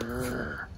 Grr.